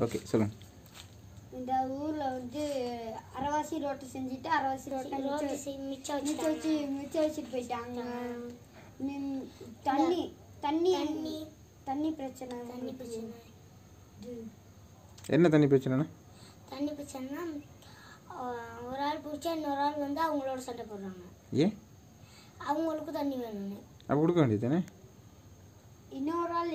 Okay சொல்லுங்க. இந்த ஊர்ல வந்து அரவாசி ரோட்டை செஞ்சுட்டு அரவாசி ரோட்டை ரோட்டு மிச்சம் செய்- மிச்சம் வச்சு மிச்சம் வச்சுட்டு போயிட்டாங்க. தண்ணி தண்ணி தண்ணி. தண்ணி பிரச்சனை. தண்ணி பிரச்சனை. என்ன தண்ணி பிரச்சனைண்ணா தண்ணி பிரச்சனைனா ஒரு ஆள் பிடிச்சா இன்னொரு ஆள் வந்து அவங்களோட சண்டை போடுறாங்க. ஏன்? அவங்களுக்கும் தண்ணி வேணும்னு. அப்போ கொடுக்க வேண்டியது தானே? இன்னொரு ஆள்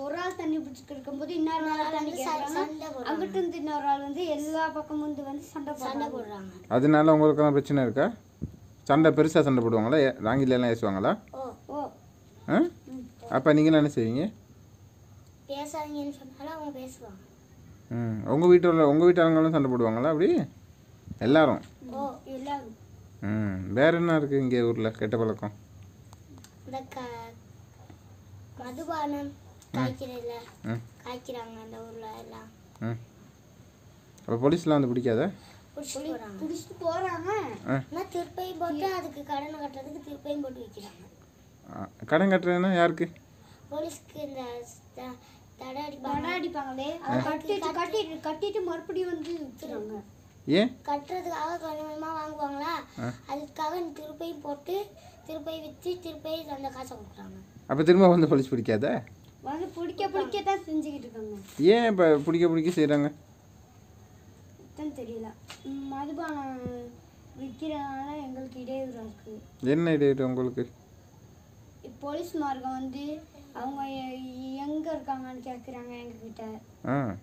ஒரு ஆள் தண்ணி பிடிச்சிட்டு இருக்கும்போது இன்னொரு ஆள் தண்ணி வந்து அங்கிட்டு இருந்து இன்னொரு ஆள் வந்து எல்லா பக்கமும் இருந்து வந்து சண்டை சண்டை போடுறாங்க. அதனால உங்களுக்கு தான் பிரச்சனை இருக்கா? சண்டை பெருசாக சண்டை போடுவாங்களா? ஏ- ராங்கிலெல்லாம் ஏசுவாங்களா? அப்போ நீங்களாம் என்ன செய்வீங்க? பேசாதீங்கன்னு சொன்னாலும் அவங்க பேசுவாங்க. ம். உங்கள் வீட்டில் உங்கள் வீட்டாளங்களும் சண்டை போடுவாங்களா அப்படி? எல்லாரும்? ம். வேற என்ன இருக்குது இங்கே ஊரில்? கெட்ட பழக்கம்? இந்த க மதுபானம் காய்க்கிறதுல காய்க்கிறாங்க அந்த ஊர்ல எல்லாம். அப்போ போலீஸ்லாம் வந்து பிடிக்காதா? பிடிச்சிட்டு ஆ. ஆனால் திருப்பையும் போட்டு அதுக்கு கடனை கட்டுறதுக்கு திருப்பையும் போட்டு வைக்கிறாங்க. கடன் கட்டுறதுன்னா யாருக்கு? போலீஸ்க்கு இந்த த- தடை அடிப்பாங்க. அடிப்பாங்களே. அதை கட்டிட்டு கட்டிட்டு கட்டிட்டு மறுபடியும் வந்து வித்துறாங்க ஏன்? கட்டுறதுக்காக கொஞ்சம் கொஞ்சமாக வாங்குவாங்களா அதுக்காக திருப்பையும் போட்டு திருப்பை விற்று திருப்பை அந்த காசை கொடுக்குறாங்க. அப்போ திரும்ப வந்து போலீஸ் பிடிக்காதா? வந்து பிடிக்க பிடிக்க தான் செஞ்சுக்கிட்டு இருக்காங்க. ஏன் இப்போ பிடிக்க பிடிக்க செய்கிறாங்க தான் தெரியல. மதுபானம் விற்கிறதுனால எங்களுக்கு இடையூறா இருக்கு. என்ன இடையிட்டு உங்களுக்கு? போலீஸ் மார்க்கம் வந்து அவங்க எங்க இருக்காங்கன்னு கேக்குறாங்க எங்ககிட்ட. ஆ.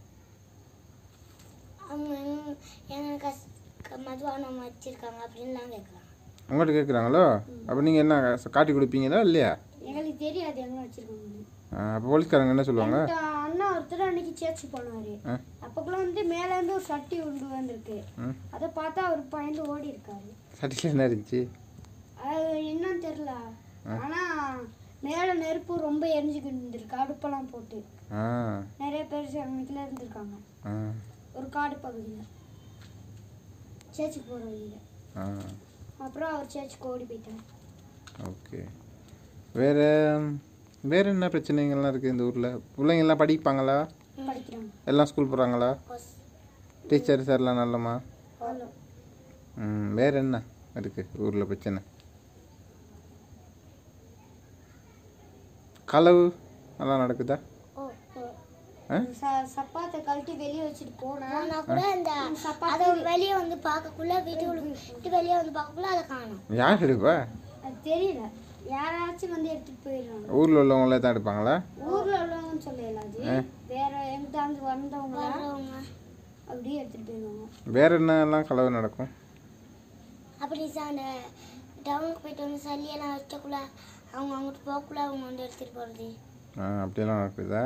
அவங்க எங்க- எங்க கஸ் க- மதுபானம் வச்சிருக்காங்க அப்படின்லாம் கேட்குறாங்க உங்கள்கிட்ட கேட்குறாங்களோ அப்போ நீங்கள் என்ன காட்டி கொடுப்பீங்களா இல்லையா? எங்களுக்கு தெரியாது எங்க வச்சிருக்காங்க அப்போ போலீஸ்காரங்க என்ன சொல்லுவாங்க? அண்ணா ஒருத்தர் அன்னைக்கு சேர்ச்சி போனாரு. அப்பக்குள்ள வந்து மேல இருந்து ஒரு சட்டி உண்டு வந்திருக்கு. அதை பார்த்தா அவர் பயந்து ஓடி இருக்காரு சட்டியில் என்ன இருந்துச்சு? அது என்னன்னு தெரியல. ஆனா மேல நெருப்பு ரொம்ப எரிஞ்சுக்கிட்டு இருந்திருக்கு. அடுப்பெல்லாம் போட்டு. நிறைய பேர் அன்னைக்குல இருந்திருக்காங்க. ஒரு காடு பகுதியில். சேர்ச்சுக்கு போகிற வழியில். ஆ. அப்புறம் அவர் சேர்ச்சுக்கு ஓடி போயிட்டார். ஓகே. வேறு வேறு என்ன பிரச்சனைகள்லாம் இருக்குது இந்த ஊரில்? பிள்ளைங்கள்லாம் படிப்பாங்களா? படிக்கிறாங்க. எல்லாம் ஸ்கூல் போகிறாங்களா டீச்சர் சார்லாம் நல்லமா? அவ்வளோ ம் வேறு என்ன இருக்குது ஊரில் பிரச்சனை? களவு அதெல்லாம் நடக்குதா? சப்பாத்தை கழட்டி வெளியே வச்சுட்டு போனா கூட இந்த அதை வெளியே வந்து பார்க்கக்குள்ள வீட்டுக்குள்ள வீட்டு வெளியே வந்து பார்க்கக்குள்ள அதை காணும். யார் எடுப்பா? அது தெரியல. யாராச்சும் வந்து எடுத்துட்டு போயிடுறாங்க ஊரில் உள்ளவங்களே தான் எடுப்பாங்களா? ஊர்ல உள்ளவங்கன்னு சொல்லல அது வேற எங்கிட்டாந்து வந்தவங்க. வர்றவங்க அப்படியே எடுத்துட்டு போயிடுவாங்க. வேறு என்னெல்லாம் களவு நடக்கும்? அப்படி ச- அந்த டவுனுக்கு போயிட்டு வந்து சல்லியெல்லாம் வைக்கக்குள்ள அவங்க அங்கிட்டு போகக்குள்ள அவங்க வந்து எடுத்துகிட்டு போகிறது ஆ அப்படியெல்லாம் நடக்குதா?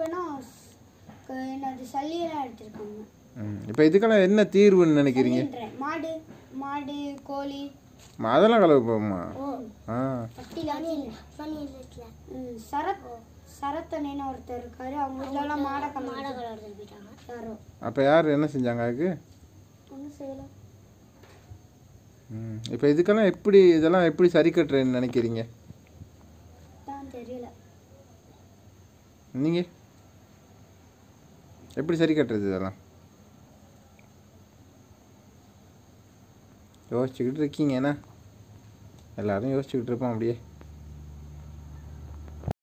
க- என்னது சல்லியெல்லாம் எடுத்திருக்காங்க. ம். இப்போ இதுக்கெல்லாம் என்ன தீர்வுன்னு நினைக்கிறீங்க. மாடு மாடு கோழி. அதெல்லாம் களவு போகுமா? ஆ. சரத் சரத்தனைன்னு ஒருத்தர் இருக்காரு. அவங்க வீட்டிலலாம் மாடை மாடை கலர் போயிட்டாங்க. யாரோ. அப்போ யார் என்ன செஞ்சாங்க அதுக்கு? ஒன்றும் செய்யல. ம். இப்போ இதுக்கெல்லாம் எப்படி இதெல்லாம் எப்படி சரி கட்டுறேன்னு நினைக்கிறீங்க? தான் தெரியல. நீங்கள் எப்படி சரி கட்டுறது இதெல்லாம்? யோசிச்சுக்கிட்டு இருக்கீங்க என்ன? எல்லாரும் யோசிச்சுக்கிட்டு இருப்போம் அப்படியே.